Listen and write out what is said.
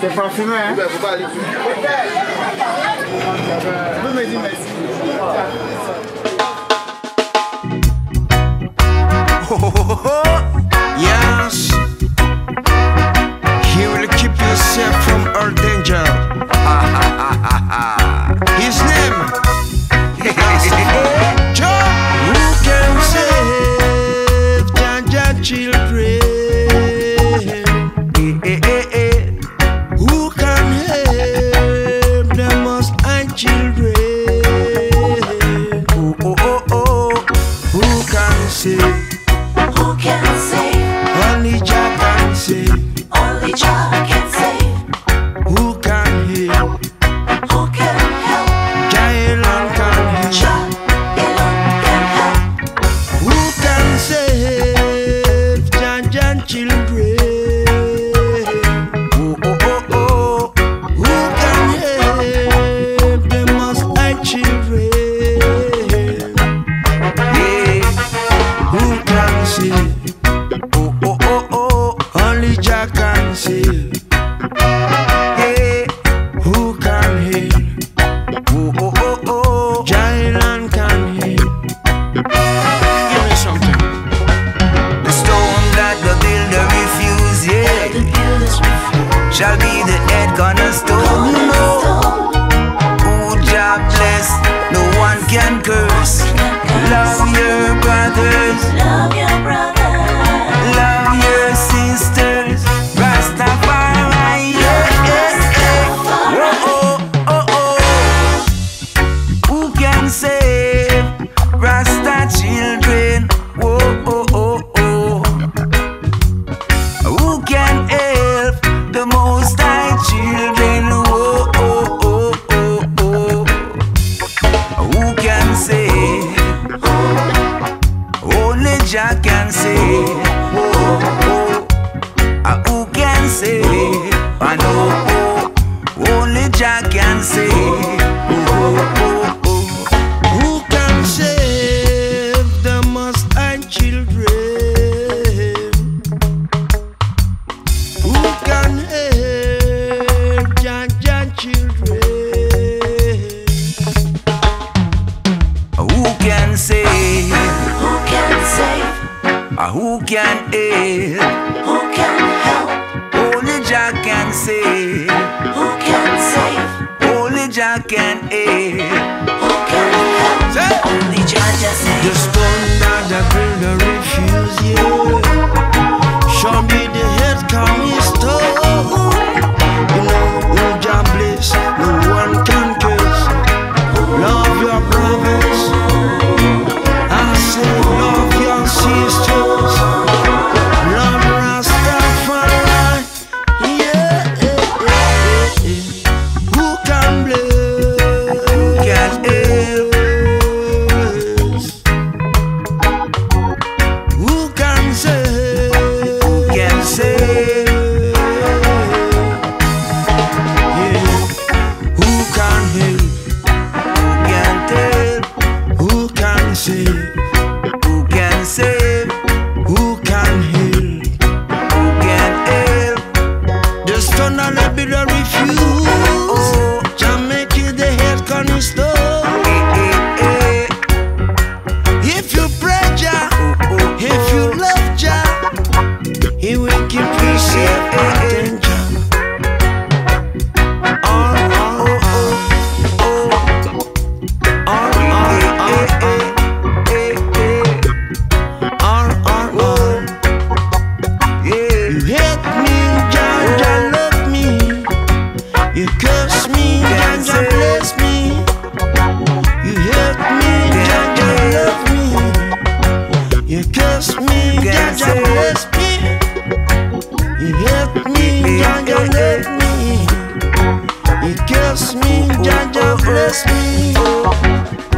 C'est parfumé, hein? Vous pouvez most children? Shall be the head cornerstone. Know, who Jah bless, no one can curse. Love your brothers, Love your brother. love your sisters. Rastafari. Oh, oh, oh. Who can save Jah can save. Whoa, oh. Ah, Who can save? I know. Oh, only Jah can save. Ah, Who can help? Who can help? Only Jah can save. Who can save? Only Jah can help. Who can help? Only Jah just The stone that the builder refused, yeah. and I'll never the refuse. trust me.